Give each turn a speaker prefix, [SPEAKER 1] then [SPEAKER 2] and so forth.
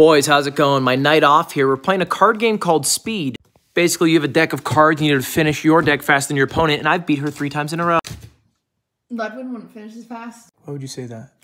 [SPEAKER 1] Boys, how's it going? My night off here. We're playing a card game called Speed. Basically, you have a deck of cards, you need to finish your deck faster than your opponent, and I've beat her three times in a row.
[SPEAKER 2] Ludwig wouldn't finish as fast.
[SPEAKER 1] Why would you say that?